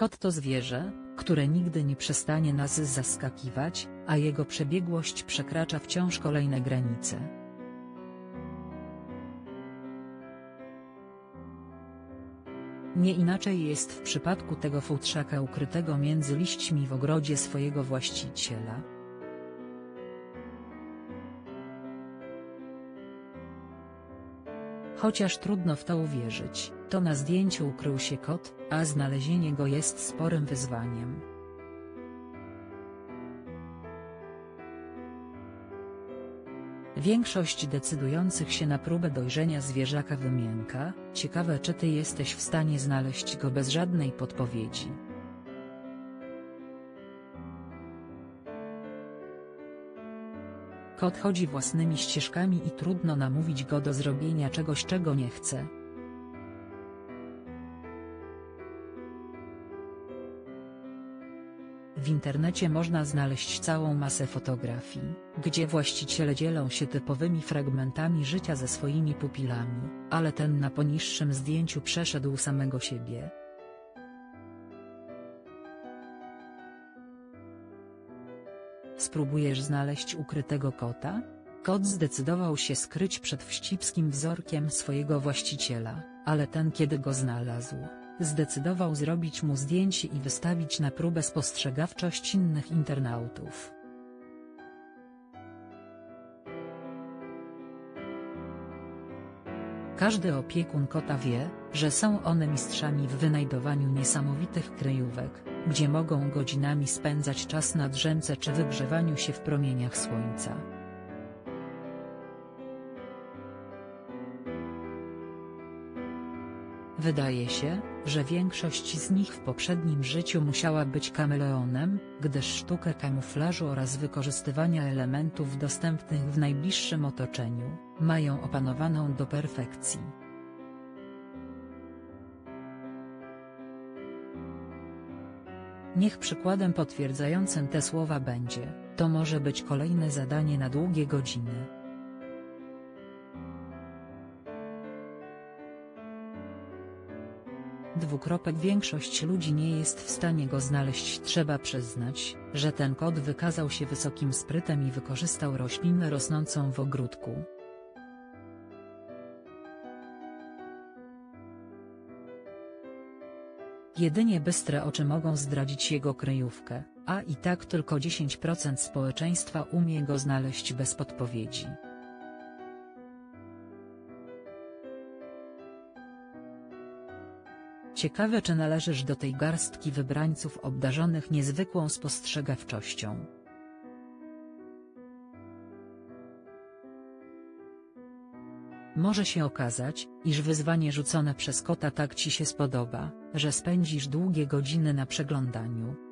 Kot to zwierzę, które nigdy nie przestanie nas zaskakiwać, a jego przebiegłość przekracza wciąż kolejne granice. Nie inaczej jest w przypadku tego futrzaka ukrytego między liśćmi w ogrodzie swojego właściciela. Chociaż trudno w to uwierzyć, to na zdjęciu ukrył się kot, a znalezienie go jest sporym wyzwaniem. Większość decydujących się na próbę dojrzenia zwierzaka wymienka, ciekawe czy ty jesteś w stanie znaleźć go bez żadnej podpowiedzi. Kot chodzi własnymi ścieżkami i trudno namówić go do zrobienia czegoś czego nie chce. W internecie można znaleźć całą masę fotografii, gdzie właściciele dzielą się typowymi fragmentami życia ze swoimi pupilami, ale ten na poniższym zdjęciu przeszedł samego siebie. Spróbujesz znaleźć ukrytego kota? Kot zdecydował się skryć przed wścibskim wzorkiem swojego właściciela, ale ten kiedy go znalazł, zdecydował zrobić mu zdjęcie i wystawić na próbę spostrzegawczość innych internautów. Każdy opiekun kota wie, że są one mistrzami w wynajdowaniu niesamowitych kryjówek, gdzie mogą godzinami spędzać czas na drzemce czy wygrzewaniu się w promieniach słońca. Wydaje się, że większość z nich w poprzednim życiu musiała być kameleonem, gdyż sztukę kamuflażu oraz wykorzystywania elementów dostępnych w najbliższym otoczeniu, mają opanowaną do perfekcji. Niech przykładem potwierdzającym te słowa będzie, to może być kolejne zadanie na długie godziny. Dwukropek Większość ludzi nie jest w stanie go znaleźć Trzeba przyznać, że ten kot wykazał się wysokim sprytem i wykorzystał roślinę rosnącą w ogródku. Jedynie bystre oczy mogą zdradzić jego kryjówkę, a i tak tylko 10% społeczeństwa umie go znaleźć bez podpowiedzi. Ciekawe czy należysz do tej garstki wybrańców obdarzonych niezwykłą spostrzegawczością. Może się okazać, iż wyzwanie rzucone przez kota tak ci się spodoba, że spędzisz długie godziny na przeglądaniu.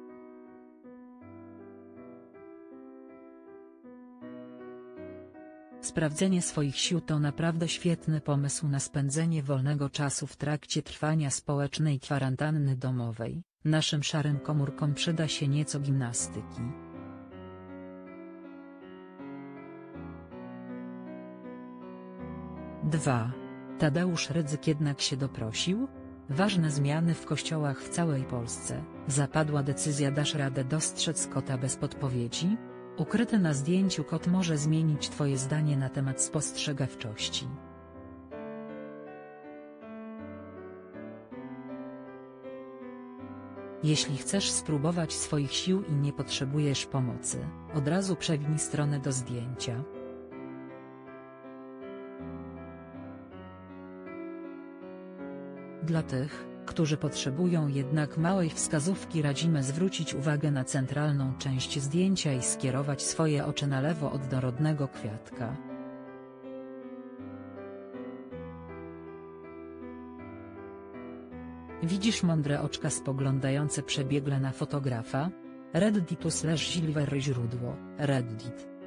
Sprawdzenie swoich sił to naprawdę świetny pomysł na spędzenie wolnego czasu w trakcie trwania społecznej kwarantanny domowej, naszym szarym komórkom przyda się nieco gimnastyki. Dwa. Tadeusz Rydzyk jednak się doprosił? Ważne zmiany w kościołach w całej Polsce, zapadła decyzja dasz radę dostrzec kota bez podpowiedzi? Ukryty na zdjęciu kot może zmienić Twoje zdanie na temat spostrzegawczości. Jeśli chcesz spróbować swoich sił i nie potrzebujesz pomocy, od razu przewinij stronę do zdjęcia. Dla tych, którzy potrzebują jednak małej wskazówki radzimy zwrócić uwagę na centralną część zdjęcia i skierować swoje oczy na lewo od dorodnego kwiatka. Widzisz mądre oczka spoglądające przebiegle na fotografa? Reddit slash źródło, Reddit.